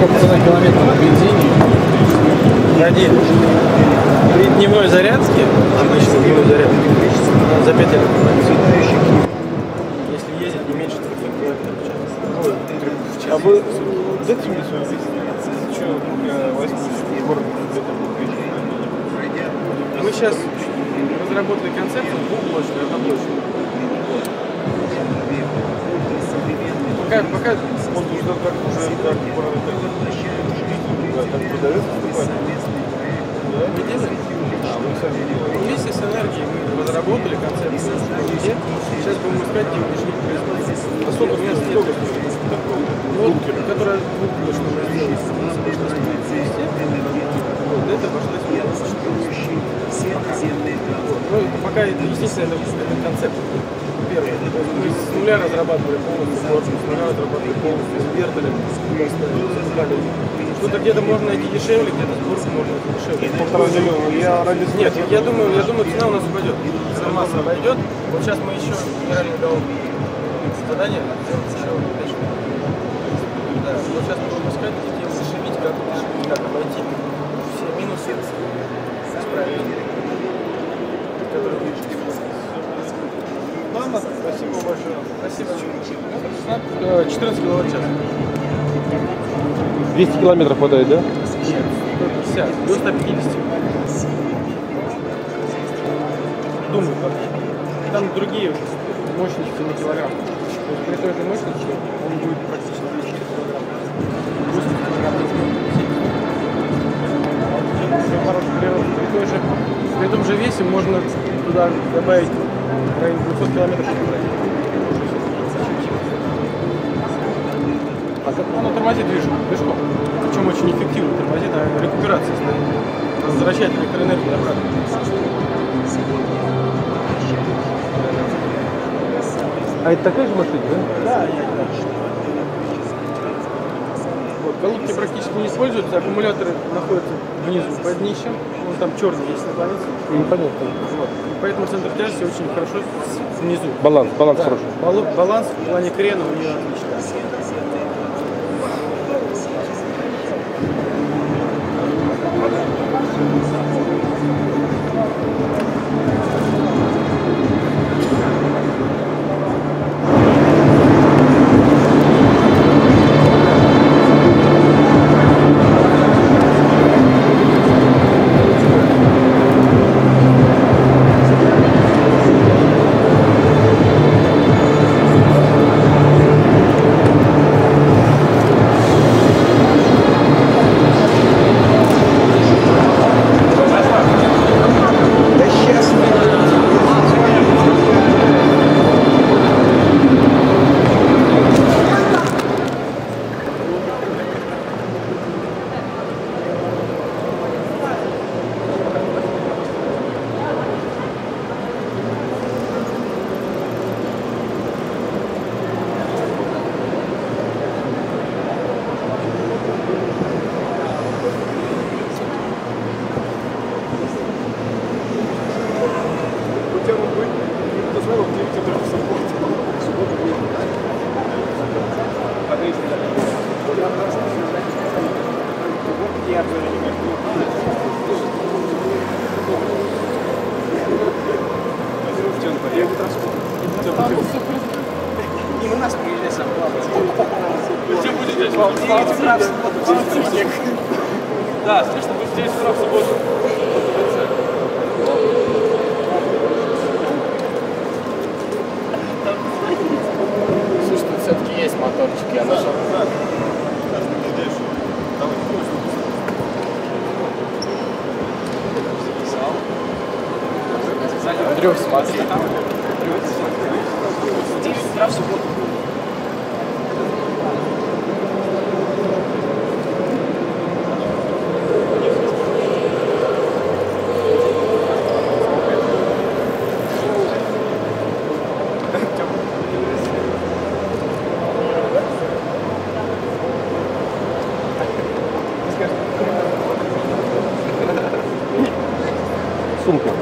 полтора километра на бензине. Ради при дневной зарядке, обычной дневной зарядке, за 5 лет Если ездить не меньше 3 километров в час. А вы дайте мне свою. Что, я возьму город Мы сейчас разработали концепцию двухблочную, одноблочную. Пока, пока Он уже так уже как. Да? мы делаем. А, вы сами делаете. Вместе с энергией мы разработали концепцию. Сейчас будем искать, где уточнить производство. Особо мест нет. Ну, вот, которая. У нас 150. Вот, это пошло 150. Ну, пока естественно, это, это концепт. Первый. То есть мы с нуля разрабатывали полностью сборку, с нуля разрабатывали полностью, сбертали, просто создали. Что-то где-то можно найти дешевле, где-то сборку можно найти дешевле. Полтора зеленого. Я ради Нет, я думаю, я думаю, цена у нас упадет. Цена масса пойдет. Вот сейчас мы еще генеральный дал задание еще. Да, вот сейчас мы будем искать, где удешевить, как удешевить, как обойти все минусы исправить, которые Ладно, спасибо большое. Спасибо. 14 киловатт час. 200 километров хватает, да? Нет, 150, до 150. Думаю, как. Там другие мощности на килограмм. То есть при той же мощности он будет практически 200 килограмм. 80 килограмм. Прирост. При, той же, при том же весе можно туда добавить в районе 200 километров. А как оно тормозит движком, движком. Причем очень эффективно тормозит, а рекуперация стоит. Возвращает электроэнергию обратно. А это такая же машина, да? Да, я Вот, колодки практически не используются, аккумуляторы находятся внизу под днищем. Он там черный есть наклонится. Непонятно. Вот. И поэтому центр тяжести очень хорошо внизу. Баланс, баланс Да. хороший. Бал- Баланс в плане крена у нее отличный. У нас приезжай сам, Где будете? Да, слышно, вы здесь в субботу. Слушай, тут все-таки есть моторчик, я нашел. Андрюх, смотри. В 9 утра в субботу. Сумка.